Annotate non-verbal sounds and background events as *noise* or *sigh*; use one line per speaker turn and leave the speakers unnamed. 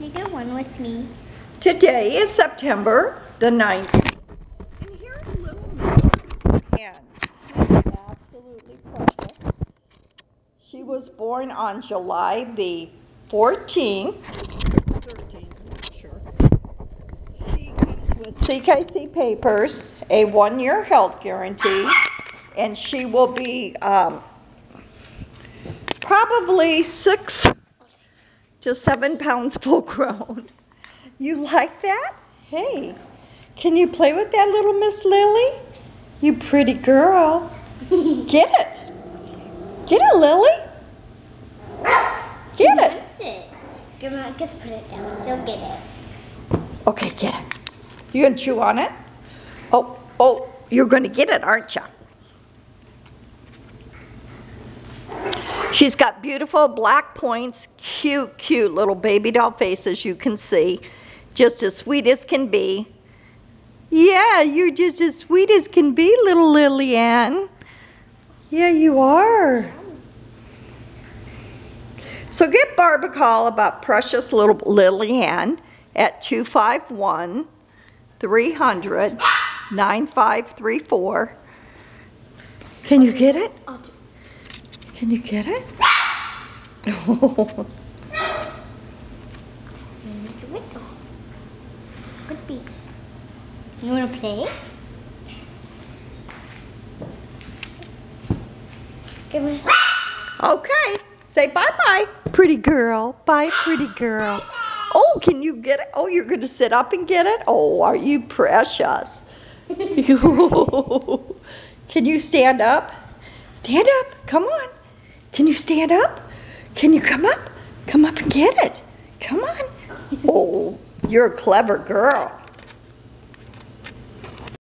you get one with me?
Today is September the 9th. And here's little Millie She's absolutely precious. She was born on July the 14th. 13th, I'm not sure. She comes with CKC papers, a one-year health guarantee, and she will be um, probably six to seven pounds *laughs* full grown. You like that? Hey, can you play with that little Miss Lilly? You pretty girl. Get it. Get it, Lilly. Get it.
It. Come just put it down. She'll get it.
Okay, get it. You gonna chew on it? Oh, oh, you're gonna get it, aren't you? She's got beautiful black points, cute, cute little baby doll face, as you can see. Just as sweet as can be. Yeah, you're just as sweet as can be, little Lilly Anne. Yeah, you are. So get Barb a call about precious little Lilly Anne at 251 300 9534. Can you get it? Can you get it?
Good beaks. You wanna play? Give me.
Okay, say bye-bye, pretty girl. Bye, pretty girl. Oh, can you get it? Oh, you're going to sit up and get it? Oh, are you precious? *laughs* *laughs* can you stand up? Stand up. Come on. Can you stand up? Can you come up? Come up and get it. Come on. Oh, you're a clever girl.